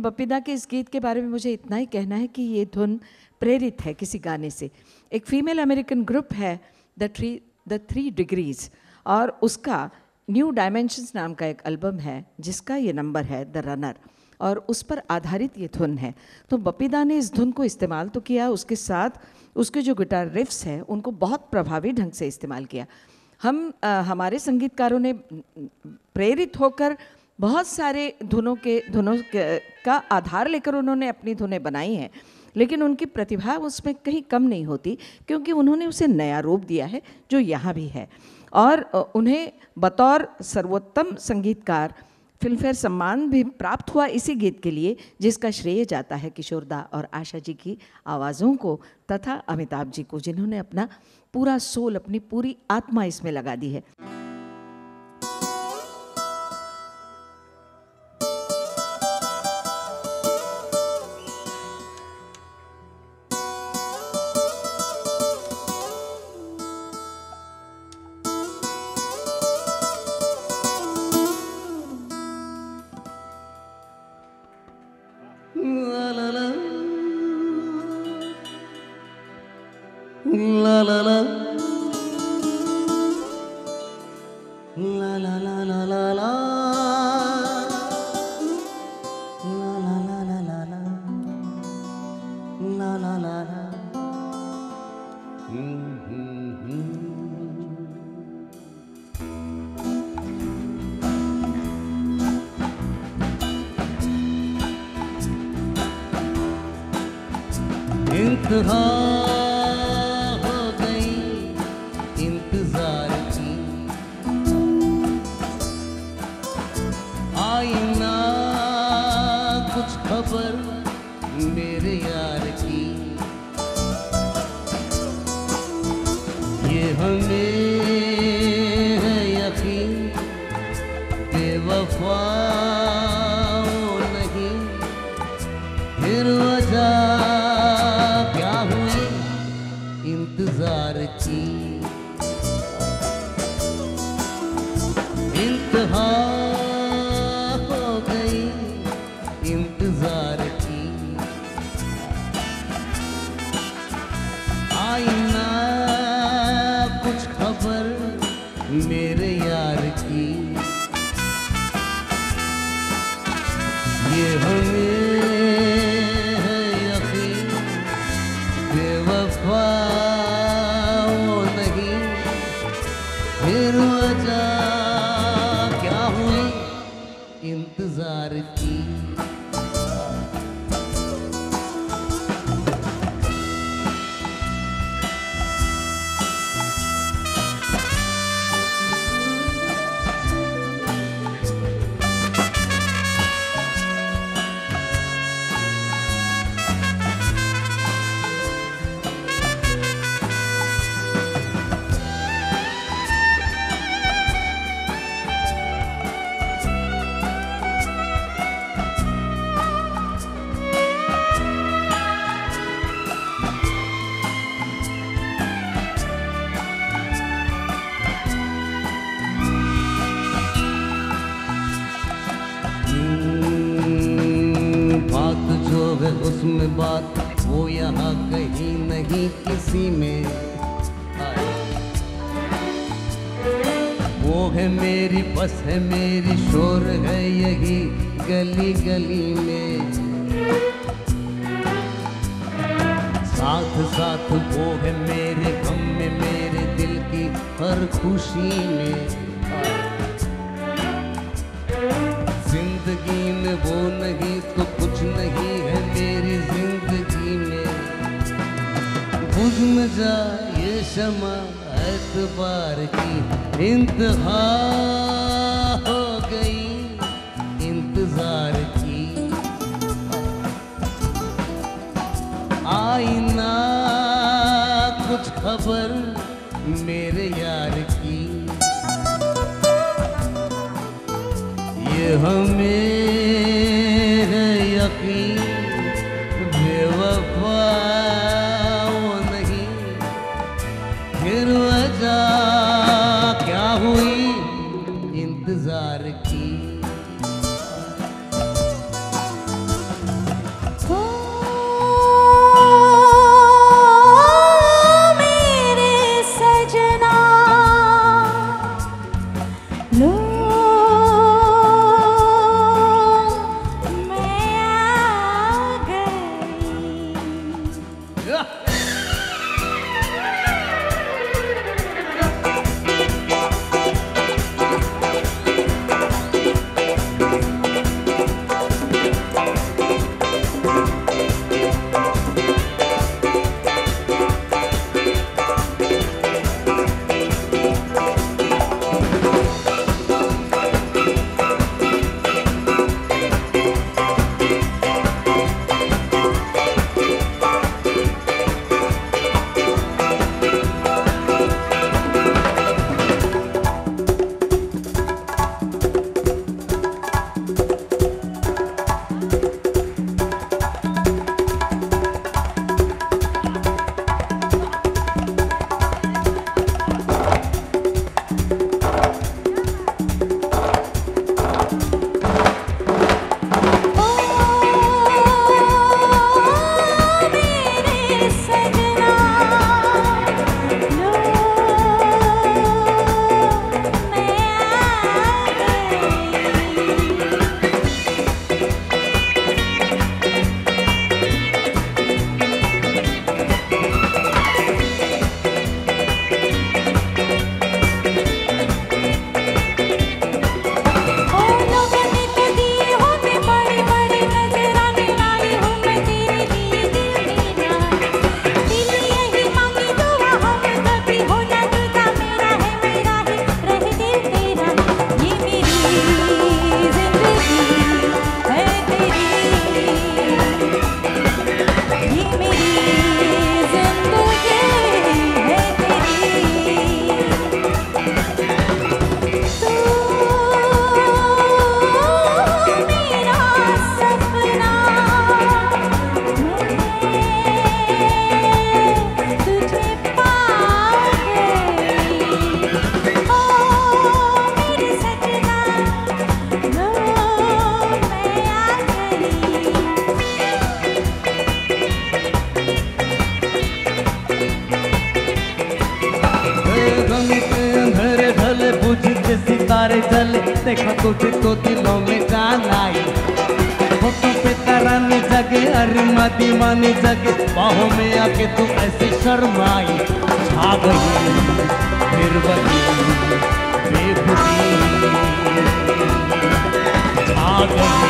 लेकिन बपीदा के इस गीत के बारे में मुझे इतना ही कहना है कि ये धुन प्रेरित है किसी गाने से। एक फीमेल अमेरिकन ग्रुप है the three the three degrees और उसका न्यू डायमेंशंस नाम का एक एल्बम है जिसका ये नंबर है द रनर और उस पर आधारित ये धुन है। तो बपीदा ने इस धुन को इस्तेमाल तो किया उसके साथ उसके जो गिटार रिफ्स हैं उनको बहुत प्रभावी ढंग से इस्तेमाल किया। हम आ, हमारे संगीतकारों ने प्रेरित होकर बहुत सारे धुनों के धुनों के, का आधार लेकर उन्होंने अपनी धुनें बनाई हैं लेकिन उनकी प्रतिभा उसमें कहीं कम नहीं होती क्योंकि उन्होंने उसे नया रूप दिया है जो यहाँ भी है। और उन्हें बतौर सर्वोत्तम संगीतकार फिल्मफेयर सम्मान भी प्राप्त हुआ इसी गीत के लिए जिसका श्रेय जाता है किशोरदा और आशा जी की आवाज़ों को तथा अमिताभ जी को जिन्होंने अपना पूरा सोल अपनी पूरी आत्मा इसमें लगा दी है। 啦啦啦啦啦啦 हो गई इंतज़ार की कुछ खबर मेरे यार की। ये हमें यकीन बेवफा cara रस्म बात, वो यहाँ कहीं नहीं किसी में। वो है मेरी, बस है मेरी, शोर है यही गली गली में। साथ साथ वो है मेरे गम में, मेरे दिल की हर खुशी में। ज़िंदगी में वो नहीं तो मज़ा ये शमा एतबार की इंतहा हो गई, इंतज़ार की। आई ना कुछ खबर मेरे यार की। ये हमें जले देखा तुझको दिलों में जान आई। पे तरन जगे अरे मदी मानी जगे, बाहों में आके तू ऐसे शर्माई। छा गई निर्वती बेबुदी छा गई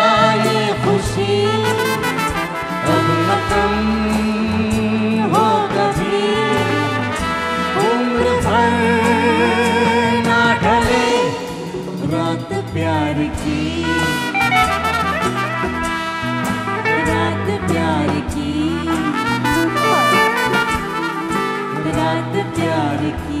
the dark.